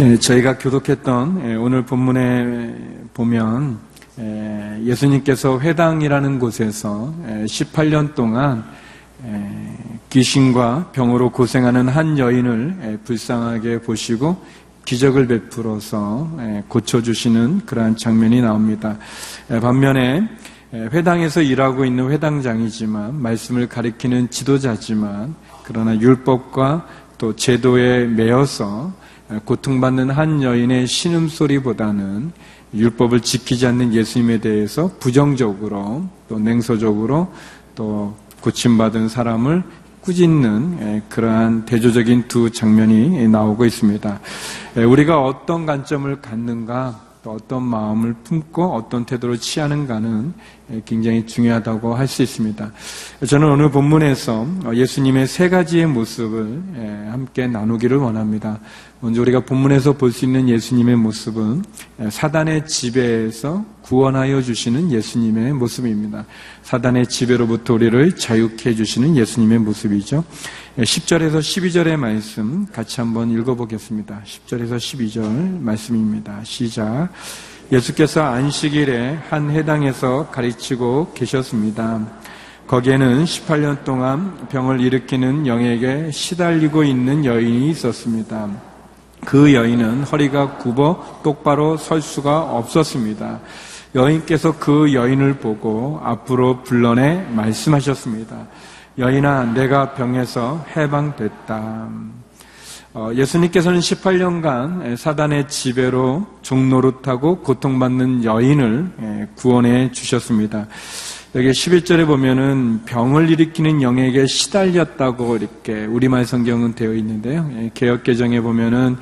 네, 저희가 교독했던 예, 오늘 본문에 보면 예, 예수님께서 회당이라는 곳에서 18년 예, 동안 귀신과 병으로 고생하는 한 여인을 불쌍하게 보시고 기적을 베풀어서 고쳐주시는 그러한 장면이 나옵니다. 반면에 회당에서 일하고 있는 회당장이지만 말씀을 가리키는 지도자지만 그러나 율법과 또 제도에 매여서 고통받는 한 여인의 신음소리보다는 율법을 지키지 않는 예수님에 대해서 부정적으로 또 냉소적으로 또 고침받은 사람을 꾸짖는 그러한 대조적인 두 장면이 나오고 있습니다. 우리가 어떤 관점을 갖는가 또 어떤 마음을 품고 어떤 태도를 취하는가는 굉장히 중요하다고 할 수 있습니다. 저는 오늘 본문에서 예수님의 세 가지의 모습을 함께 나누기를 원합니다. 먼저 우리가 본문에서 볼 수 있는 예수님의 모습은 사단의 지배에서 구원하여 주시는 예수님의 모습입니다. 사단의 지배로부터 우리를 자유케 해주시는 예수님의 모습이죠. 10절에서 12절의 말씀 같이 한번 읽어보겠습니다. 10절에서 12절 말씀입니다. 시작. 예수께서 안식일에 한 해당에서 가르치고 계셨습니다. 거기에는 18년 동안 병을 일으키는 영에게 시달리고 있는 여인이 있었습니다. 그 여인은 허리가 굽어 똑바로 설 수가 없었습니다. 여인께서 그 여인을 보고 앞으로 불러내 말씀하셨습니다. 여인아, 내가 병에서 해방됐다. 어, 예수님께서는 18년간 사단의 지배로 종노릇하고 고통받는 여인을 구원해 주셨습니다. 여기 11절에 보면은 병을 일으키는 영에게 시달렸다고 이렇게 우리말 성경은 되어 있는데요. 개혁 개정에 보면은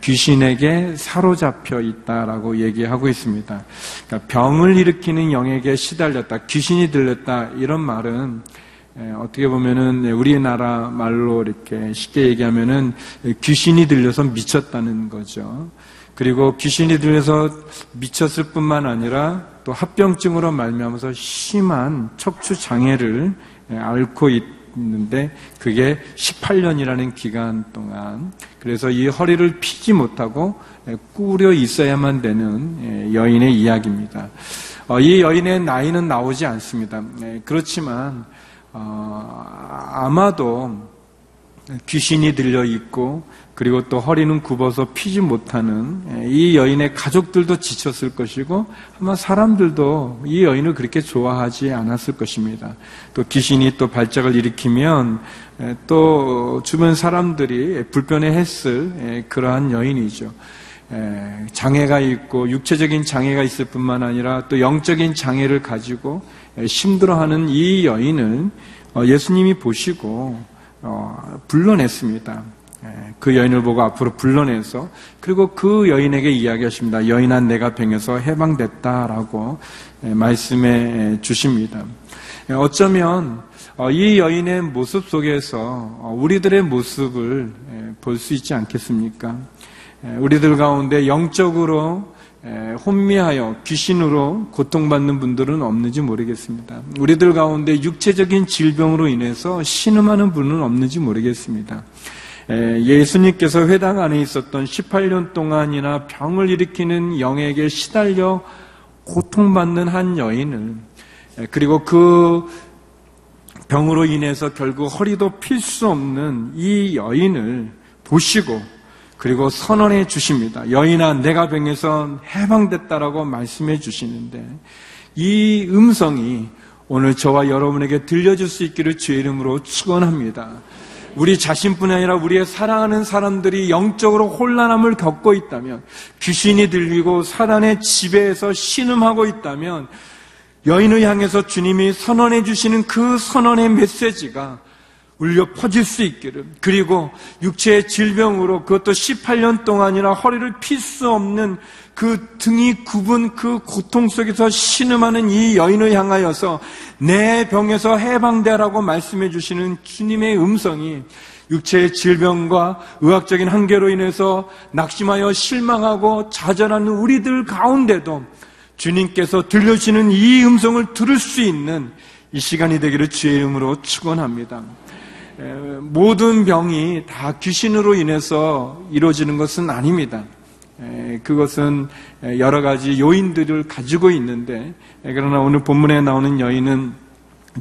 귀신에게 사로잡혀 있다라고 얘기하고 있습니다. 그러니까 병을 일으키는 영에게 시달렸다, 귀신이 들렸다 이런 말은 어떻게 보면은 우리나라 말로 이렇게 쉽게 얘기하면은 귀신이 들려서 미쳤다는 거죠. 그리고 귀신이 들려서 미쳤을 뿐만 아니라 또 합병증으로 말미암아서 심한 척추 장애를 앓고 있는데 그게 18년이라는 기간 동안 그래서 이 허리를 피지 못하고 꾸려 있어야만 되는 여인의 이야기입니다. 어, 이 여인의 나이는 나오지 않습니다. 그렇지만 어, 아마도 귀신이 들려 있고 그리고 또 허리는 굽어서 피지 못하는 예, 이 여인의 가족들도 지쳤을 것이고 아마 사람들도 이 여인을 그렇게 좋아하지 않았을 것입니다. 또 귀신이 또 발작을 일으키면 예, 또 주변 사람들이 불편해 했을 예, 그러한 여인이죠. 장애가 있고 육체적인 장애가 있을 뿐만 아니라 또 영적인 장애를 가지고 힘들어하는 이 여인을 어, 예수님이 보시고 어, 불러냈습니다. 예, 그 여인을 보고 앞으로 불러내서 그리고 그 여인에게 이야기하십니다. 여인아 내가 병에서 해방됐다라고 예, 말씀해 주십니다. 예, 어쩌면 어, 이 여인의 모습 속에서 어, 우리들의 모습을 볼 수 있지 않겠습니까? 우리들 가운데 영적으로 혼미하여 귀신으로 고통받는 분들은 없는지 모르겠습니다. 우리들 가운데 육체적인 질병으로 인해서 신음하는 분은 없는지 모르겠습니다. 예수님께서 회당 안에 있었던 18년 동안이나 병을 일으키는 영에게 시달려 고통받는 한 여인을 그리고 그 병으로 인해서 결국 허리도 필 수 없는 이 여인을 보시고 그리고 선언해 주십니다. 여인아, 내가 병에서 해방됐다라고 말씀해 주시는데 이 음성이 오늘 저와 여러분에게 들려줄 수 있기를 주의 이름으로 축원합니다. 우리 자신뿐 아니라 우리의 사랑하는 사람들이 영적으로 혼란함을 겪고 있다면 귀신이 들리고 사단의 지배에서 신음하고 있다면 여인을 향해서 주님이 선언해 주시는 그 선언의 메시지가 울려 퍼질 수 있기를 그리고 육체의 질병으로 그것도 18년 동안이나 허리를 필 수 없는 그 등이 굽은 그 고통 속에서 신음하는 이 여인을 향하여서 내 병에서 해방되라고 말씀해 주시는 주님의 음성이 육체의 질병과 의학적인 한계로 인해서 낙심하여 실망하고 좌절하는 우리들 가운데도 주님께서 들려주시는 이 음성을 들을 수 있는 이 시간이 되기를 주의 이름으로 축원합니다. 모든 병이 다 귀신으로 인해서 이루어지는 것은 아닙니다. 그것은 여러 가지 요인들을 가지고 있는데 그러나 오늘 본문에 나오는 여인은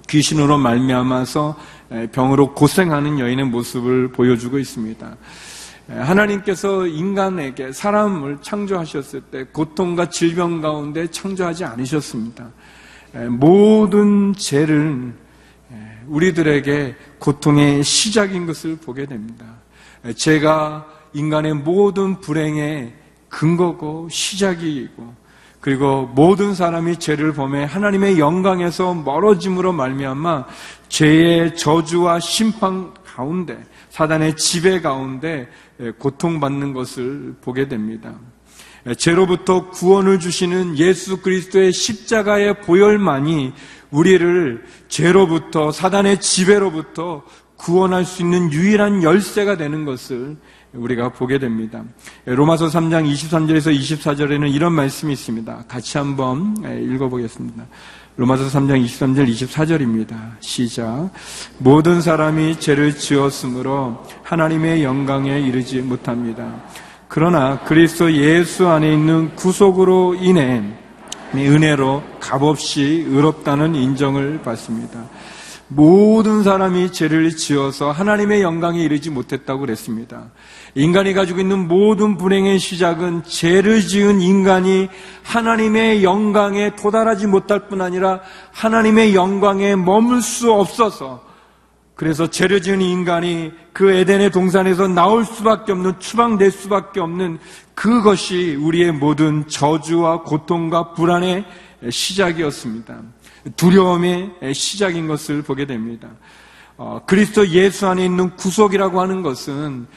귀신으로 말미암아서 병으로 고생하는 여인의 모습을 보여주고 있습니다. 하나님께서 인간에게 사람을 창조하셨을 때 고통과 질병 가운데 창조하지 않으셨습니다. 모든 죄를 우리들에게 고통의 시작인 것을 보게 됩니다. 죄가 인간의 모든 불행의 근거고 시작이고 그리고 모든 사람이 죄를 범해 하나님의 영광에서 멀어짐으로 말미암아 죄의 저주와 심판 가운데 사단의 지배 가운데 고통받는 것을 보게 됩니다. 죄로부터 구원을 주시는 예수 그리스도의 십자가의 보혈만이 우리를 죄로부터 사단의 지배로부터 구원할 수 있는 유일한 열쇠가 되는 것을 우리가 보게 됩니다. 로마서 3장 23절에서 24절에는 이런 말씀이 있습니다. 같이 한번 읽어보겠습니다. 로마서 3장 23절 24절입니다. 시작. 모든 사람이 죄를 지었으므로 하나님의 영광에 이르지 못합니다. 그러나 그리스도 예수 안에 있는 구속으로 인해 은혜로 값없이 의롭다는 인정을 받습니다. 모든 사람이 죄를 지어서 하나님의 영광에 이르지 못했다고 그랬습니다. 인간이 가지고 있는 모든 불행의 시작은 죄를 지은 인간이 하나님의 영광에 도달하지 못할 뿐 아니라 하나님의 영광에 머물 수 없어서 그래서 죄를 지은 인간이 그 에덴의 동산에서 나올 수밖에 없는 추방될 수밖에 없는 그것이 우리의 모든 저주와 고통과 불안의 시작이었습니다. 두려움의 시작인 것을 보게 됩니다. 어, 그리스도 예수 안에 있는 구속이라고 하는 것은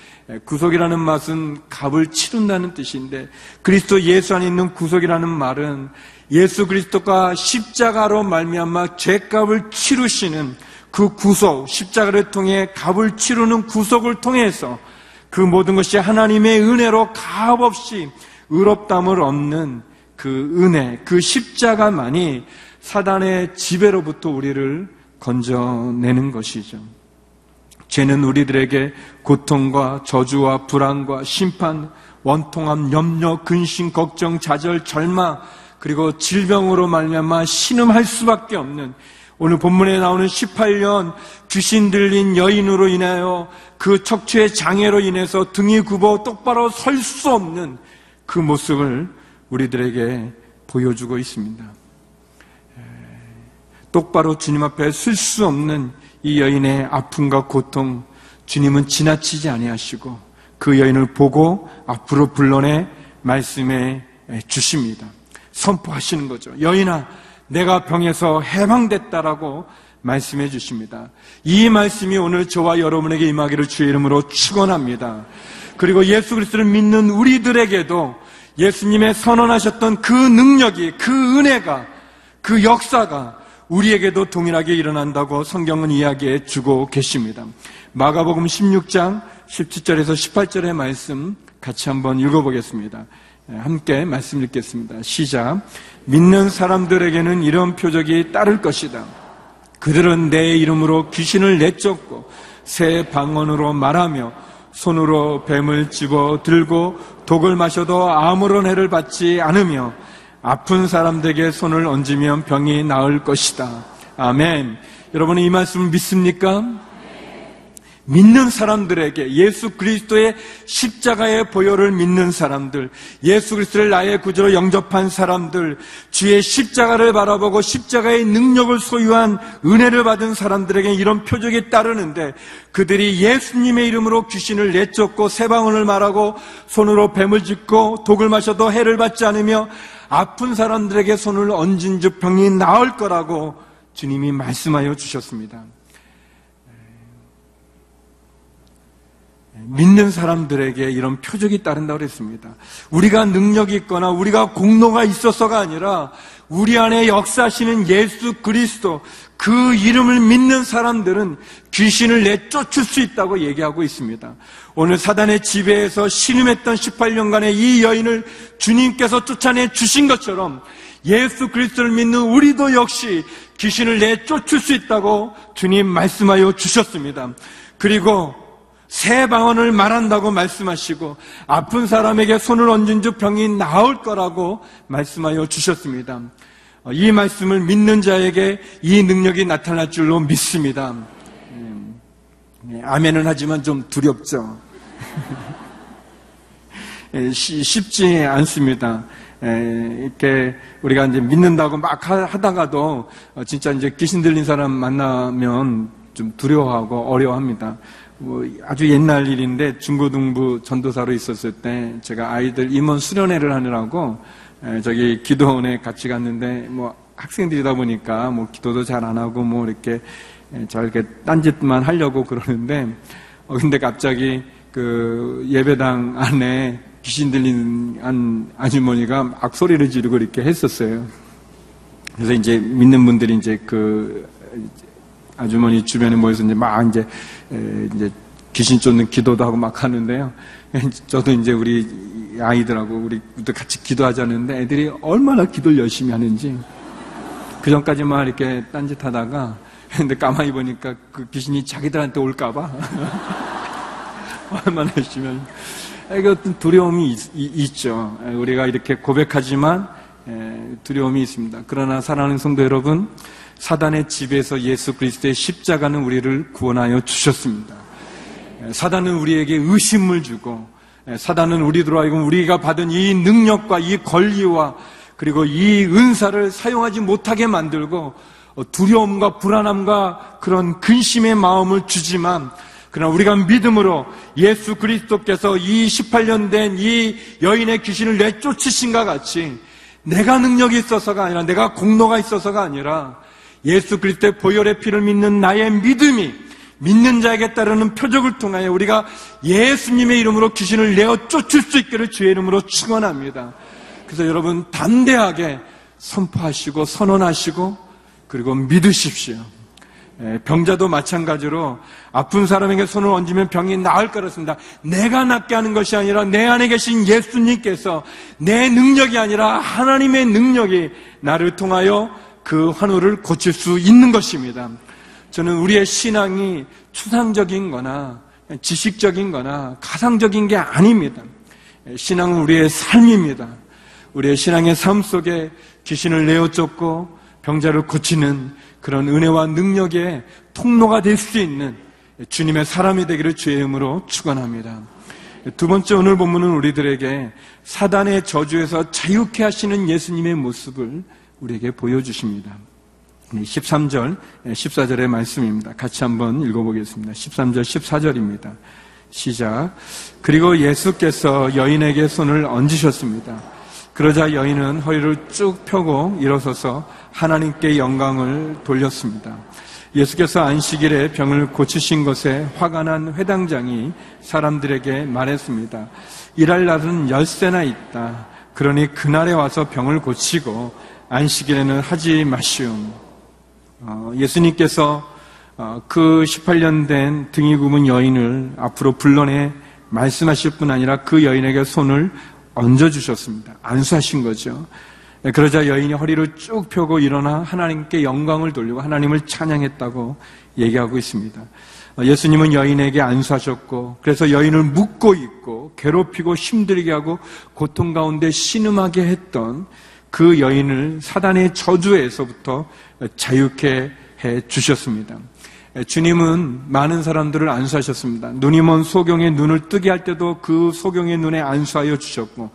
구속이라는 맛은 값을 치른다는 뜻인데 그리스도 예수 안에 있는 구속이라는 말은 예수 그리스도가 십자가로 말미암아 죄값을 치르시는 그 구속 십자가를 통해 값을 치르는 구속을 통해서 그 모든 것이 하나님의 은혜로 값없이 의롭담을 얻는 그 은혜 그 십자가만이 사단의 지배로부터 우리를 건져내는 것이죠. 죄는 우리들에게 고통과 저주와 불안과 심판, 원통함, 염려, 근심, 걱정, 좌절, 절망, 그리고 질병으로 말미암아 신음할 수밖에 없는 오늘 본문에 나오는 18년 귀신 들린 여인으로 인하여 그 척추의 장애로 인해서 등이 굽어 똑바로 설 수 없는 그 모습을 우리들에게 보여주고 있습니다. 똑바로 주님 앞에 설 수 없는 이 여인의 아픔과 고통 주님은 지나치지 아니하시고 그 여인을 보고 앞으로 불러내 말씀해 주십니다. 선포하시는 거죠. 여인아, 내가 병에서 해방됐다라고 말씀해 주십니다. 이 말씀이 오늘 저와 여러분에게 임하기를 주의 이름으로 축원합니다. 그리고 예수 그리스도를 믿는 우리들에게도 예수님의 선언하셨던 그 능력이 그 은혜가 그 역사가 우리에게도 동일하게 일어난다고 성경은 이야기해 주고 계십니다. 마가복음 16장 17절에서 18절의 말씀 같이 한번 읽어보겠습니다. 네, 함께 말씀 읽겠습니다. 시작. 믿는 사람들에게는 이런 표적이 따를 것이다. 그들은 내 이름으로 귀신을 내쫓고 새 방언으로 말하며 손으로 뱀을 집어 들고 독을 마셔도 아무런 해를 받지 않으며 아픈 사람들에게 손을 얹으면 병이 나을 것이다. 아멘. 여러분은 이 말씀 믿습니까? 믿는 사람들에게 예수 그리스도의 십자가의 보혈을 믿는 사람들, 예수 그리스도를 나의 구주로 영접한 사람들, 주의 십자가를 바라보고 십자가의 능력을 소유한 은혜를 받은 사람들에게 이런 표적이 따르는데 그들이 예수님의 이름으로 귀신을 내쫓고 세방언을 말하고 손으로 뱀을 짚고 독을 마셔도 해를 받지 않으며 아픈 사람들에게 손을 얹은 즉 병이 나을 거라고 주님이 말씀하여 주셨습니다. 믿는 사람들에게 이런 표적이 따른다고 그랬습니다. 우리가 능력이 있거나 우리가 공로가 있어서가 아니라 우리 안에 역사하시는 예수 그리스도 그 이름을 믿는 사람들은 귀신을 내쫓을 수 있다고 얘기하고 있습니다. 오늘 사단의 지배에서 신음했던 18년간의 이 여인을 주님께서 쫓아내 주신 것처럼 예수 그리스도를 믿는 우리도 역시 귀신을 내쫓을 수 있다고 주님 말씀하여 주셨습니다. 그리고 새 방언을 말한다고 말씀하시고 아픈 사람에게 손을 얹은 주 병이 나을 거라고 말씀하여 주셨습니다. 이 말씀을 믿는 자에게 이 능력이 나타날 줄로 믿습니다. 예, 아멘은 하지만 좀 두렵죠. 예, 쉽지 않습니다. 예, 이렇게 우리가 이제 믿는다고 막 하다가도 어, 진짜 이제 귀신 들린 사람 만나면 좀 두려워하고 어려워합니다. 뭐 아주 옛날 일인데 중고등부 전도사로 있었을 때 제가 아이들 임원 수련회를 하느라고 저기 기도원에 같이 갔는데 뭐 학생들이다 보니까 뭐 기도도 잘 안 하고 뭐 이렇게 저렇게 딴짓만 하려고 그러는데 어 근데 갑자기 그 예배당 안에 귀신 들린 한 아주머니가 막 소리를 지르고 이렇게 했었어요. 그래서 이제 믿는 분들이 이제 그 아주머니 주변에 모여서 이제 막 이제 이제 귀신 쫓는 기도도 하고 막 하는데요. 저도 이제 우리 아이들하고 우리 같이 기도하자는데 애들이 얼마나 기도를 열심히 하는지 그 전까지만 이렇게 딴짓하다가 근데 가만히 보니까 그 귀신이 자기들한테 올까봐 얼마나 열심히 하는 이게 어떤 두려움이 있, 죠 우리가 이렇게 고백하지만 두려움이 있습니다. 그러나 사랑하는 성도 여러분, 사단의 집에서 예수 그리스도의 십자가는 우리를 구원하여 주셨습니다. 사단은 우리에게 의심을 주고 사단은 우리들로 하여금 우리가 받은 이 능력과 이 권리와 그리고 이 은사를 사용하지 못하게 만들고 두려움과 불안함과 그런 근심의 마음을 주지만 그러나 우리가 믿음으로 예수 그리스도께서 이 18년 된 이 여인의 귀신을 내쫓으신가 같이 내가 능력이 있어서가 아니라 내가 공로가 있어서가 아니라 예수 그리스도의 보혈의 피를 믿는 나의 믿음이 믿는 자에게 따르는 표적을 통하여 우리가 예수님의 이름으로 귀신을 내어 쫓을 수 있기를 주의 이름으로 축원합니다. 그래서 여러분 담대하게 선포하시고 선언하시고 그리고 믿으십시오. 예, 병자도 마찬가지로 아픈 사람에게 손을 얹으면 병이 나을 거였습니다. 내가 낫게 하는 것이 아니라 내 안에 계신 예수님께서 내 능력이 아니라 하나님의 능력이 나를 통하여 그 환우를 고칠 수 있는 것입니다. 저는 우리의 신앙이 추상적인 거나 지식적인 거나 가상적인 게 아닙니다. 예, 신앙은 우리의 삶입니다. 우리의 신앙의 삶 속에 귀신을 내어 쫓고 병자를 고치는 그런 은혜와 능력의 통로가 될 수 있는 주님의 사람이 되기를 주의 이름으로 축원합니다. 두 번째 오늘 본문은 우리들에게 사단의 저주에서 자유케 하시는 예수님의 모습을 우리에게 보여주십니다. 13절, 14절의 말씀입니다. 같이 한번 읽어보겠습니다. 13절, 14절입니다. 시작. 그리고 예수께서 여인에게 손을 얹으셨습니다. 그러자 여인은 허리를 쭉 펴고 일어서서 하나님께 영광을 돌렸습니다. 예수께서 안식일에 병을 고치신 것에 화가 난 회당장이 사람들에게 말했습니다. 일할 날은 열세나 있다. 그러니 그날에 와서 병을 고치고 안식일에는 하지 마시오. 어, 예수님께서 어, 그 18년 된 등이 굽은 여인을 앞으로 불러내 말씀하실 뿐 아니라 그 여인에게 손을 얹어주셨습니다. 안수하신 거죠. 네, 그러자 여인이 허리를 쭉 펴고 일어나 하나님께 영광을 돌리고 하나님을 찬양했다고 얘기하고 있습니다. 어, 예수님은 여인에게 안수하셨고 그래서 여인을 묶고 있고 괴롭히고 힘들게 하고 고통 가운데 신음하게 했던 그 여인을 사단의 저주에서부터 자유케 해 주셨습니다. 네, 주님은 많은 사람들을 안수하셨습니다. 눈이 먼 소경의 눈을 뜨게 할 때도 그 소경의 눈에 안수하여 주셨고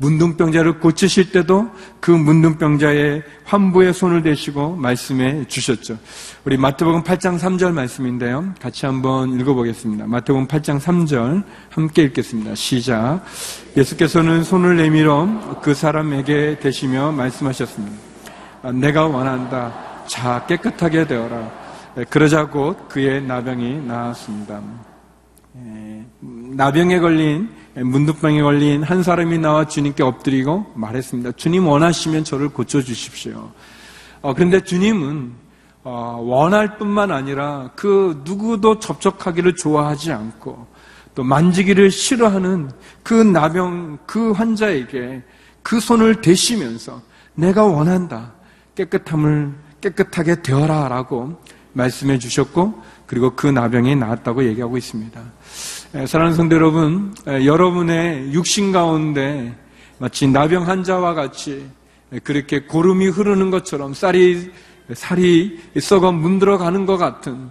문둥병자를 고치실 때도 그 문둥병자의 환부에 손을 대시고 말씀해 주셨죠. 우리 마태복음 8장 3절 말씀인데요. 같이 한번 읽어보겠습니다. 마태복음 8장 3절 함께 읽겠습니다. 시작. 예수께서는 손을 내밀어 그 사람에게 대시며 말씀하셨습니다. 내가 원한다. 자 깨끗하게 되어라. 네, 그러자 곧 그의 나병이 나았습니다. 예, 나병에 걸린 문득병에 걸린 한 사람이 나와 주님께 엎드리고 말했습니다. 주님 원하시면 저를 고쳐주십시오. 어, 그런데 주님은 어, 원할 뿐만 아니라 그 누구도 접촉하기를 좋아하지 않고 또 만지기를 싫어하는 그 나병 그 환자에게 그 손을 대시면서 내가 원한다 깨끗함을 깨끗하게 되어라라고 말씀해 주셨고 그리고 그 나병이 나았다고 얘기하고 있습니다. 사랑하는 성도 여러분, 여러분의 육신 가운데 마치 나병 환자와 같이 그렇게 고름이 흐르는 것처럼 쌀이 살이 썩어 문들어가는 것 같은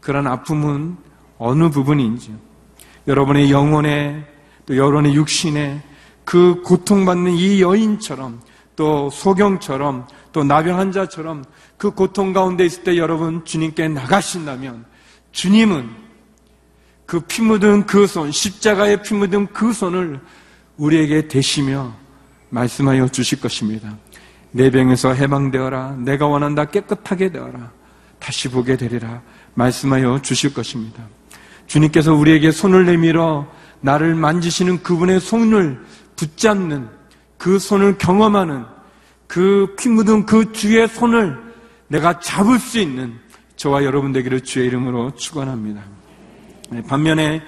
그런 아픔은 어느 부분인지 여러분의 영혼에 또 여러분의 육신에 그 고통받는 이 여인처럼 또 소경처럼 또 나병 환자처럼 그 고통 가운데 있을 때 여러분 주님께 나가신다면 주님은 그 피 묻은 그 손, 십자가에 피 묻은 그 손을 우리에게 대시며 말씀하여 주실 것입니다. 내 병에서 해방되어라. 내가 원한다. 깨끗하게 되어라. 다시 보게 되리라. 말씀하여 주실 것입니다. 주님께서 우리에게 손을 내밀어 나를 만지시는 그분의 손을 붙잡는 그 손을 경험하는 그 피 묻은 그 주의 손을 내가 잡을 수 있는 저와 여러분 되기를 주의 이름으로 축원합니다. 네, 반면에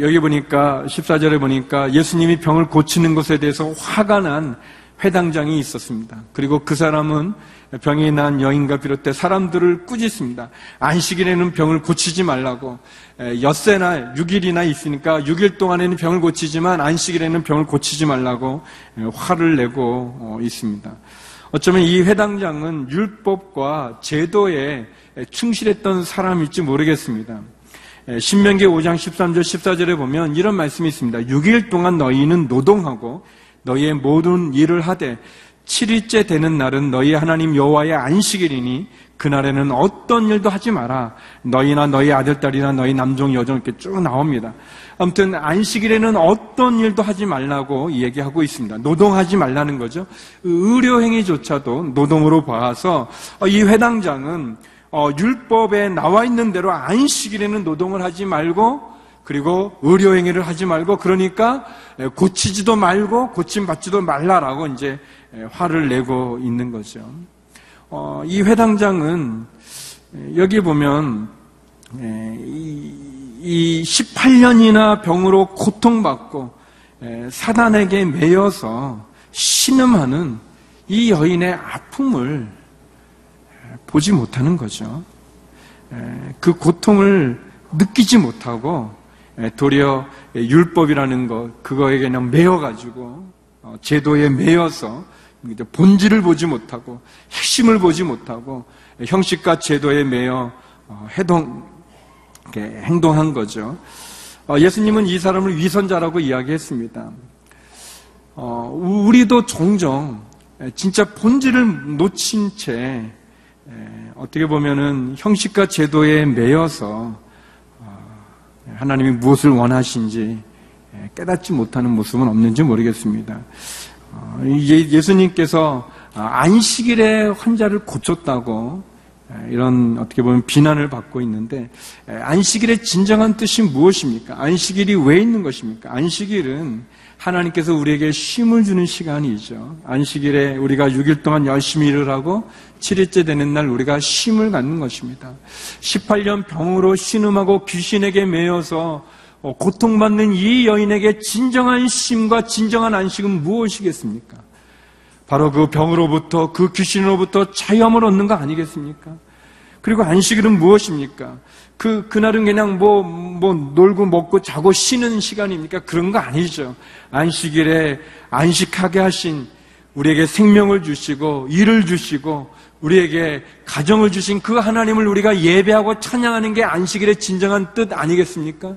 여기 보니까 14절에 보니까 예수님이 병을 고치는 것에 대해서 화가 난 회당장이 있었습니다. 그리고 그 사람은 병이 난 여인과 비롯해 사람들을 꾸짖습니다. 안식일에는 병을 고치지 말라고 엿새나 6일이나 있으니까 6일 동안에는 병을 고치지만 안식일에는 병을 고치지 말라고 화를 내고 어, 있습니다. 어쩌면 이 회당장은 율법과 제도에 충실했던 사람일지 모르겠습니다. 신명기 5장 13절 14절에 보면 이런 말씀이 있습니다. 6일 동안 너희는 노동하고 너희의 모든 일을 하되 7일째 되는 날은 너희 하나님 여호와의 안식일이니 그날에는 어떤 일도 하지 마라. 너희나 너희 아들딸이나 너희 남종 여종 이렇게 쭉 나옵니다. 아무튼 안식일에는 어떤 일도 하지 말라고 얘기하고 있습니다. 노동하지 말라는 거죠. 의료 행위조차도 노동으로 봐서 이 회당장은 어, 율법에 나와 있는 대로 안식일에는 노동을 하지 말고 그리고 의료행위를 하지 말고 그러니까 고치지도 말고 고침받지도 말라라고 이제 화를 내고 있는 거죠. 어, 이 회당장은 여기 보면 이 18년이나 병으로 고통받고 사단에게 매여서 신음하는 이 여인의 아픔을 보지 못하는 거죠. 그 고통을 느끼지 못하고 도리어 율법이라는 것 그거에 그냥 매여가지고 어, 제도에 매여서 본질을 보지 못하고 핵심을 보지 못하고 형식과 제도에 매여 어, 해동 행동한 거죠. 어, 예수님은 이 사람을 위선자라고 이야기했습니다. 우리도 종종 진짜 본질을 놓친 채 어떻게 보면은 형식과 제도에 매여서 하나님이 무엇을 원하신지 깨닫지 못하는 모습은 없는지 모르겠습니다. 어, 예수님께서 안식일에 환자를 고쳤다고 이런 어떻게 보면 비난을 받고 있는데 안식일의 진정한 뜻이 무엇입니까? 안식일이 왜 있는 것입니까? 안식일은 하나님께서 우리에게 쉼을 주는 시간이죠. 안식일에 우리가 6일 동안 열심히 일을 하고 7일째 되는 날 우리가 쉼을 갖는 것입니다. 18년 병으로 신음하고 귀신에게 매여서 어, 고통받는 이 여인에게 진정한 쉼과 진정한 안식은 무엇이겠습니까? 바로 그 병으로부터 그 귀신으로부터 자유함을 얻는 거 아니겠습니까? 그리고 안식일은 무엇입니까? 그, 그날은 그냥 뭐, 뭐, 놀고 먹고 자고 쉬는 시간입니까? 그런 거 아니죠. 안식일에 안식하게 하신 우리에게 생명을 주시고, 일을 주시고, 우리에게 가정을 주신 그 하나님을 우리가 예배하고 찬양하는 게 안식일의 진정한 뜻 아니겠습니까?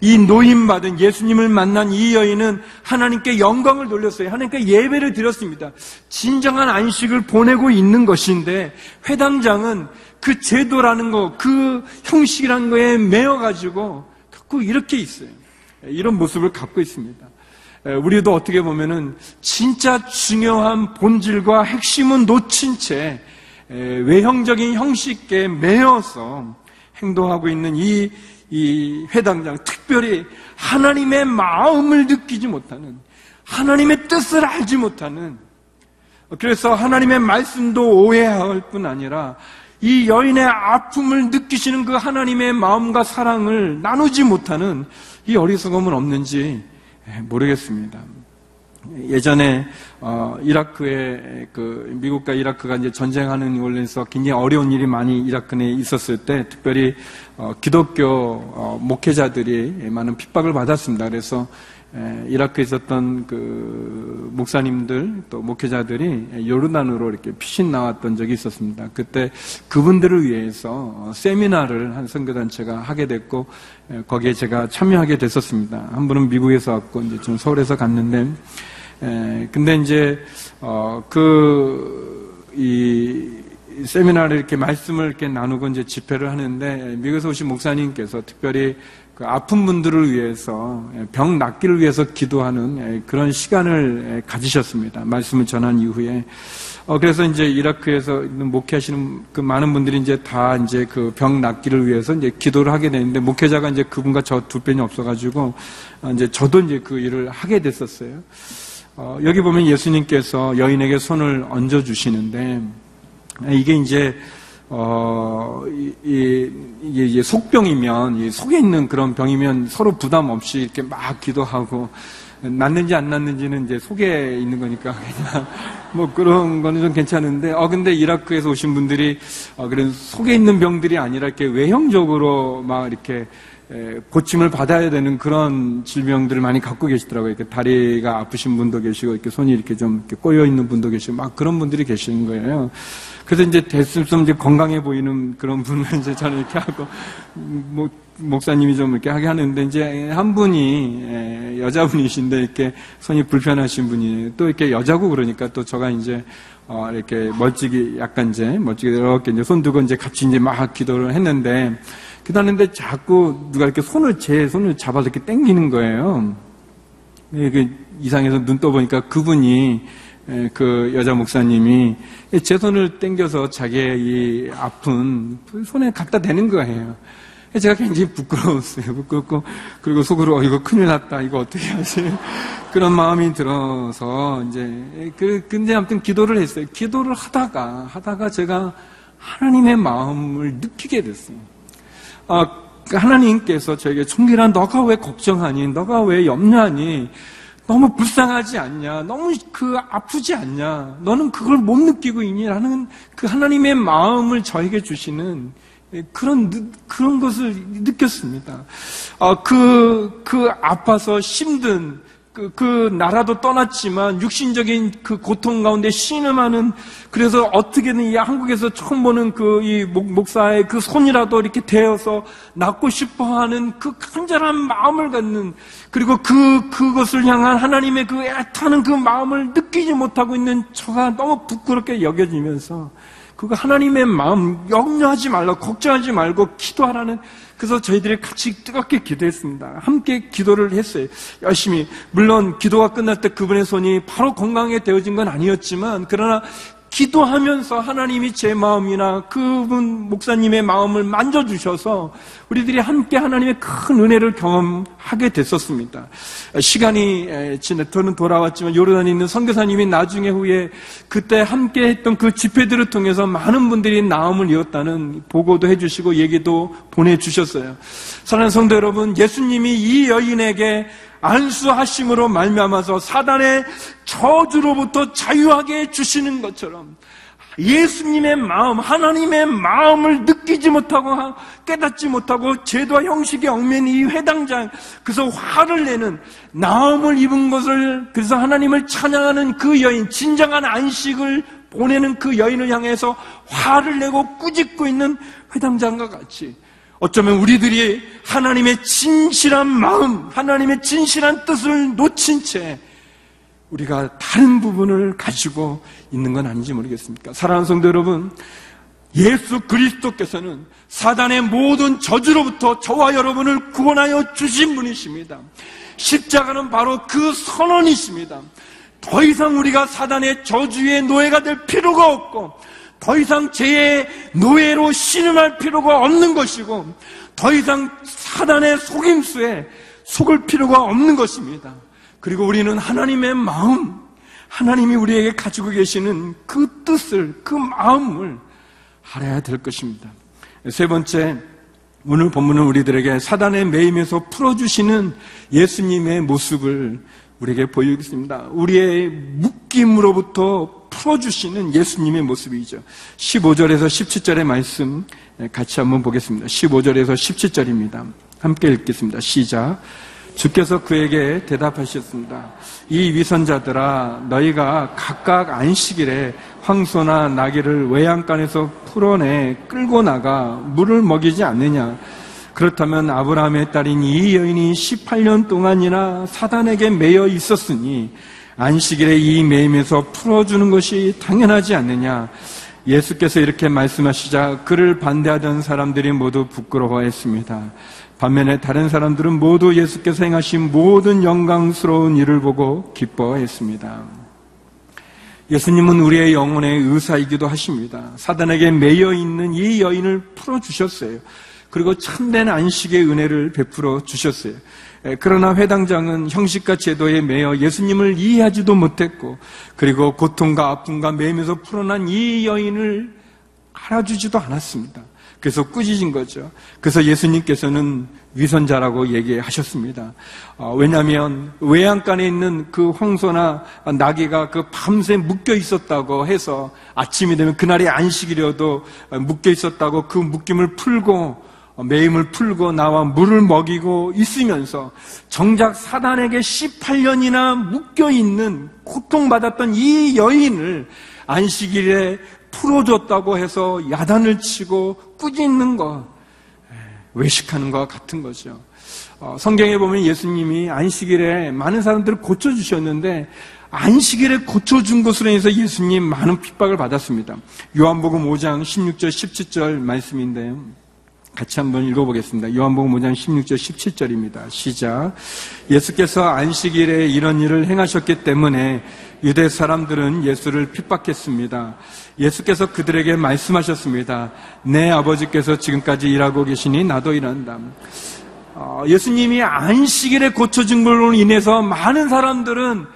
이 노임받은 예수님을 만난 이 여인은 하나님께 영광을 돌렸어요. 하나님께 예배를 드렸습니다. 진정한 안식을 보내고 있는 것인데 회당장은 그 제도라는 거, 그 형식이라는 거에 매여가지고 갖고 이렇게 있어요. 이런 모습을 갖고 있습니다. 우리도 어떻게 보면은 진짜 중요한 본질과 핵심은 놓친 채 외형적인 형식에 매여서 행동하고 있는 이, 이 회당장, 특별히 하나님의 마음을 느끼지 못하는 하나님의 뜻을 알지 못하는 그래서 하나님의 말씀도 오해할 뿐 아니라 이 여인의 아픔을 느끼시는 그 하나님의 마음과 사랑을 나누지 못하는 이 어리석음은 없는지 모르겠습니다. 예전에 어, 이라크에 그 미국과 이라크가 이제 전쟁하는 원래서 굉장히 어려운 일이 많이 이라크 내에 있었을 때 특별히 어, 기독교 어, 목회자들이 많은 핍박을 받았습니다. 그래서 이라크에 있었던 그 목사님들 또 목회자들이 요르단으로 이렇게 피신 나왔던 적이 있었습니다. 그때 그분들을 위해서 어, 세미나를 한 선교단체가 하게 됐고 거기에 제가 참여하게 됐었습니다. 한 분은 미국에서 왔고 이제 좀 서울에서 갔는데 근데 이제 어, 그이 세미나를 이렇게 말씀을 이렇게 나누고 이제 집회를 하는데 미국에서 오신 목사님께서 특별히 그 아픈 분들을 위해서 병 낫기를 위해서 기도하는 그런 시간을 가지셨습니다. 말씀을 전한 이후에 어 그래서 이제 이라크에서 목회하시는 그 많은 분들이 이제 다 이제 그 병 낫기를 위해서 이제 기도를 하게 되는데 목회자가 이제 그분과 저 두 편이 없어가지고 어, 이제 저도 이제 그 일을 하게 됐었어요. 어 여기 보면 예수님께서 여인에게 손을 얹어 주시는데 이게 이제 어, 이, 이, 속병이면, 이 속에 있는 그런 병이면 서로 부담 없이 이렇게 막 기도하고, 낫는지 안 낫는지는 이제 속에 있는 거니까 그냥 뭐 그런 거는 좀 괜찮은데 어 근데 이라크에서 오신 분들이 어 그런 속에 있는 병들이 아니라 이렇게 외형적으로 막 이렇게 고침을 받아야 되는 그런 질병들을 많이 갖고 계시더라고요. 이렇게 다리가 아프신 분도 계시고 이렇게 손이 이렇게 좀 이렇게 꼬여 있는 분도 계시고 막 그런 분들이 계시는 거예요. 그래서 이제 대수좀 이제 건강해 보이는 그런 분을 이제 저는 이렇게 하고, 뭐, 목사님이 좀 이렇게 하게 하는데 이제 한 분이 여자분이신데 이렇게 손이 불편하신 분이 또 이렇게 여자고 그러니까 또 저가 이제 어 이렇게 멀찍이 약간 이제 멀찍이 이렇게 이제 손 두고 이제 같이 이제 막 기도를 했는데 기도하는데 자꾸 누가 이렇게 손을 제 손을 잡아서 이렇게 당기는 거예요. 이게 이상해서 눈 떠보니까 그분이 그 여자 목사님이 제 손을 땡겨서 자기의 이 아픈 손에 갖다 대는 거예요. 제가 굉장히 부끄러웠어요. 부끄럽고, 그리고 속으로, 어, 이거 큰일 났다. 이거 어떻게 하지? 그런 마음이 들어서, 이제, 그, 근데 아무튼 기도를 했어요. 기도를 하다가, 하다가 제가 하나님의 마음을 느끼게 됐어요. 아, 하나님께서 저에게 총기란 너가 왜 걱정하니? 너가 왜 염려하니? 너무 불쌍하지 않냐? 너무 그 아프지 않냐? 너는 그걸 못 느끼고 있니? 라는 그 하나님의 마음을 저에게 주시는 그런, 그런 것을 느꼈습니다. 아, 그, 그 아파서 힘든 그, 그 나라도 떠났지만 육신적인 그 고통 가운데 신음하는 그래서 어떻게든 이 한국에서 처음 보는 그 이 목사의 그 손이라도 이렇게 대어서 낫고 싶어 하는 그 간절한 마음을 갖는 그리고 그, 그것을 향한 하나님의 그 애타는 그 마음을 느끼지 못하고 있는 저가 너무 부끄럽게 여겨지면서 그거 하나님의 마음 염려하지 말고 걱정하지 말고 기도하라는 그래서 저희들이 같이 뜨겁게 기도했습니다. 함께 기도를 했어요. 열심히. 물론 기도가 끝날 때 그분의 손이 바로 건강에 되어진 건 아니었지만 그러나 기도하면서 하나님이 제 마음이나 그분 목사님의 마음을 만져주셔서 우리들이 함께 하나님의 큰 은혜를 경험하게 됐었습니다. 시간이 지나 저는 돌아왔지만 요르단에 있는 선교사님이 나중에 후에 그때 함께 했던 그 집회들을 통해서 많은 분들이 나음을 이었다는 보고도 해주시고 얘기도 보내주셨어요. 사랑하는 성도 여러분, 예수님이 이 여인에게 안수하심으로 말미암아서 사단의 저주로부터 자유하게 주시는 것처럼 예수님의 마음, 하나님의 마음을 느끼지 못하고 깨닫지 못하고 제도와 형식에 얽매인 이 회당장, 그래서 화를 내는 나음을 입은 것을 그래서 하나님을 찬양하는 그 여인, 진정한 안식을 보내는 그 여인을 향해서 화를 내고 꾸짖고 있는 회당장과 같이 어쩌면 우리들이 하나님의 진실한 마음, 하나님의 진실한 뜻을 놓친 채 우리가 다른 부분을 가지고 있는 건 아닌지 모르겠습니까? 사랑하는 성도 여러분, 예수 그리스도께서는 사단의 모든 저주로부터 저와 여러분을 구원하여 주신 분이십니다. 십자가는 바로 그 선언이십니다. 더 이상 우리가 사단의 저주의 노예가 될 필요가 없고 더 이상 죄의 노예로 신음할 필요가 없는 것이고 더 이상 사단의 속임수에 속을 필요가 없는 것입니다. 그리고 우리는 하나님의 마음, 하나님이 우리에게 가지고 계시는 그 뜻을, 그 마음을 알아야 될 것입니다. 세 번째, 오늘 본문은 우리들에게 사단의 매임에서 풀어주시는 예수님의 모습을 우리에게 보이겠습니다. 우리의 묶임으로부터 풀어주시는 예수님의 모습이죠. 15절에서 17절의 말씀 같이 한번 보겠습니다. 15절에서 17절입니다. 함께 읽겠습니다. 시작. 주께서 그에게 대답하셨습니다. 이 위선자들아, 너희가 각각 안식일에 황소나 나귀를 외양간에서 풀어내 끌고 나가 물을 먹이지 않느냐? 그렇다면 아브라함의 딸인 이 여인이 18년 동안이나 사단에게 매여 있었으니 안식일에 이 매임에서 풀어주는 것이 당연하지 않느냐? 예수께서 이렇게 말씀하시자 그를 반대하던 사람들이 모두 부끄러워했습니다. 반면에 다른 사람들은 모두 예수께서 행하신 모든 영광스러운 일을 보고 기뻐했습니다. 예수님은 우리의 영혼의 의사이기도 하십니다. 사단에게 매여 있는 이 여인을 풀어주셨어요. 그리고 참된 안식의 은혜를 베풀어 주셨어요. 그러나 회당장은 형식과 제도에 매여 예수님을 이해하지도 못했고, 그리고 고통과 아픔과 매면서 풀어난 이 여인을 알아주지도 않았습니다. 그래서 꾸짖은 거죠. 그래서 예수님께서는 위선자라고 얘기하셨습니다. 어, 왜냐하면 외양간에 있는 그 황소나 나귀가 그 밤새 묶여 있었다고 해서 아침이 되면 그날이 안식이려도 묶여 있었다고 그 묶임을 풀고 매임을 풀고 나와 물을 먹이고 있으면서 정작 사단에게 18년이나 묶여 있는 고통받았던 이 여인을 안식일에 풀어줬다고 해서 야단을 치고 꾸짖는 것, 외식하는 것과 같은 거죠. 어, 성경에 보면 예수님이 안식일에 많은 사람들을 고쳐주셨는데 안식일에 고쳐준 것으로 인해서 예수님 많은 핍박을 받았습니다. 요한복음 5장 16절 17절 말씀인데요. 같이 한번 읽어보겠습니다. 요한복음 5장 16절 17절입니다. 시작. 예수께서 안식일에 이런 일을 행하셨기 때문에 유대 사람들은 예수를 핍박했습니다. 예수께서 그들에게 말씀하셨습니다. 내 아버지께서 지금까지 일하고 계시니 나도 일한다. 어, 예수님이 안식일에 고쳐진 걸로 인해서 많은 사람들은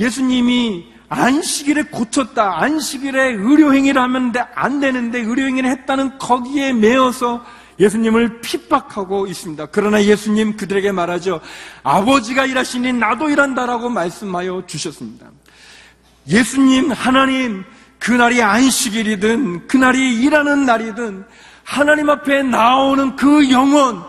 예수님이 안식일에 고쳤다. 안식일에 의료행위를 하면 안 되는데 의료행위를 했다는 거기에 매어서 예수님을 핍박하고 있습니다. 그러나 예수님 그들에게 말하죠. 아버지가 일하시니 나도 일한다라고 말씀하여 주셨습니다. 예수님, 하나님, 그날이 안식일이든 그날이 일하는 날이든 하나님 앞에 나오는 그 영혼,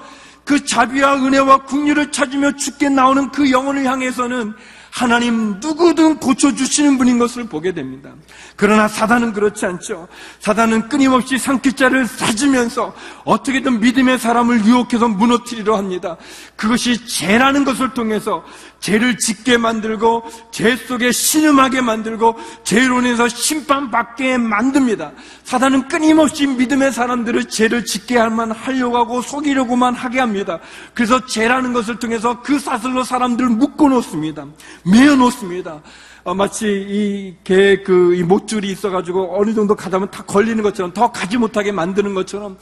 그 자비와 은혜와 국류를 찾으며 죽게 나오는 그 영혼을 향해서는 하나님 누구든 고쳐주시는 분인 것을 보게 됩니다. 그러나 사단은 그렇지 않죠. 사단은 끊임없이 상기자를 사주면서 어떻게든 믿음의 사람을 유혹해서 무너뜨리려 합니다. 그것이 죄라는 것을 통해서 죄를 짓게 만들고 죄 속에 신음하게 만들고 죄로 인해서 심판받게 만듭니다. 사단은 끊임없이 믿음의 사람들을 죄를 짓게 할만 하려고 하고 속이려고만 하게 합니다. 그래서 죄라는 것을 통해서 그 사슬로 사람들을 묶어 놓습니다. 매어 놓습니다. 어, 마치 이개그이 못줄이 있어가지고 어느 정도 가다면 다 걸리는 것처럼 더 가지 못하게 만드는 것처럼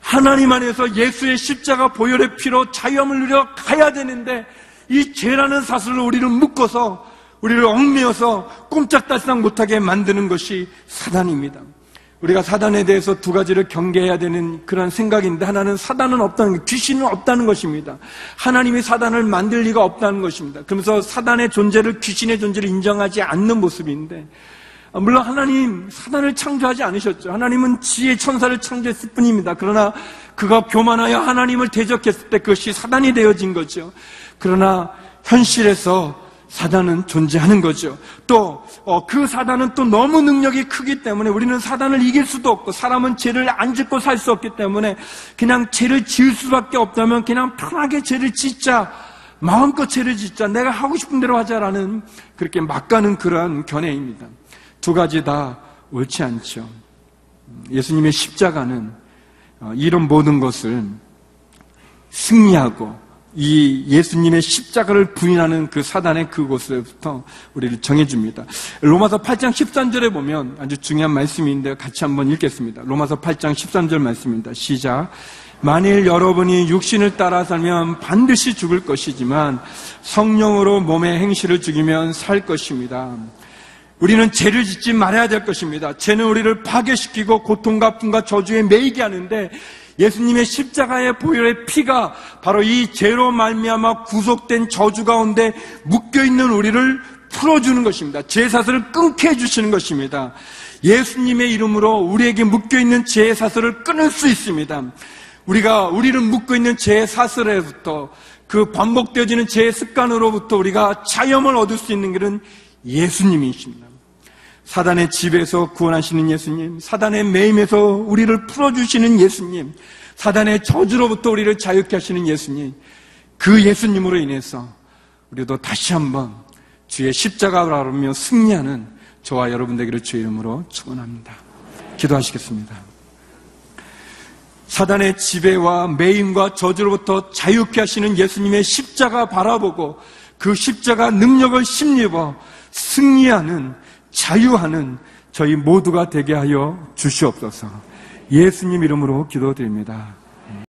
하나님 안에서 예수의 십자가 보혈의 피로 자유함을 누려 가야 되는데 이 죄라는 사슬로 우리를 묶어서 우리를 얽매어서 꼼짝달싹 못하게 만드는 것이 사단입니다. 우리가 사단에 대해서 두 가지를 경계해야 되는 그런 생각인데 하나는 사단은 없다는 귀신은 없다는 것입니다. 하나님이 사단을 만들 리가 없다는 것입니다. 그러면서 사단의 존재를 귀신의 존재를 인정하지 않는 모습인데 물론 하나님 사단을 창조하지 않으셨죠. 하나님은 지혜 천사를 창조했을 뿐입니다. 그러나 그가 교만하여 하나님을 대적했을 때 그것이 사단이 되어진 거죠. 그러나 현실에서 사단은 존재하는 거죠. 또그 어, 그 사단은 또 너무 능력이 크기 때문에 우리는 사단을 이길 수도 없고 사람은 죄를 안 짓고 살 수 없기 때문에 그냥 죄를 지을 수밖에 없다면 그냥 편하게 죄를 짓자 마음껏 죄를 짓자 내가 하고 싶은 대로 하자라는 그렇게 막 가는 그러한 견해입니다. 두 가지 다 옳지 않죠. 예수님의 십자가는 어, 이런 모든 것을 승리하고 이 예수님의 십자가를 부인하는 그 사단의 그곳에부터 우리를 정해줍니다. 로마서 8장 13절에 보면 아주 중요한 말씀인데 같이 한번 읽겠습니다. 로마서 8장 13절 말씀입니다. 시작. 만일 여러분이 육신을 따라 살면 반드시 죽을 것이지만 성령으로 몸의 행실을 죽이면 살 것입니다. 우리는 죄를 짓지 말아야 될 것입니다. 죄는 우리를 파괴시키고 고통과 아픔과 저주에 매이게 하는데 예수님의 십자가의 보혈의 피가 바로 이 죄로 말미암아 구속된 저주 가운데 묶여 있는 우리를 풀어주는 것입니다. 죄 사슬을 끊게 해주시는 것입니다. 예수님의 이름으로 우리에게 묶여 있는 죄 사슬을 끊을 수 있습니다. 우리가 우리를 묶고 있는 죄 사슬에부터 그 반복되어지는 죄 습관으로부터 우리가 자염을 얻을 수 있는 길은 예수님이십니다. 사단의 집에서 구원하시는 예수님, 사단의 매임에서 우리를 풀어주시는 예수님, 사단의 저주로부터 우리를 자유케 하시는 예수님, 그 예수님으로 인해서 우리도 다시 한번 주의 십자가를 알으며 승리하는 저와 여러분들에게 주의 이름으로 축원합니다. 기도하시겠습니다. 사단의 지배와 매임과 저주로부터 자유케 하시는 예수님의 십자가 바라보고 그 십자가 능력을 심입어 승리하는 자유하는 저희 모두가 되게 하여 주시옵소서. 예수님 이름으로 기도드립니다.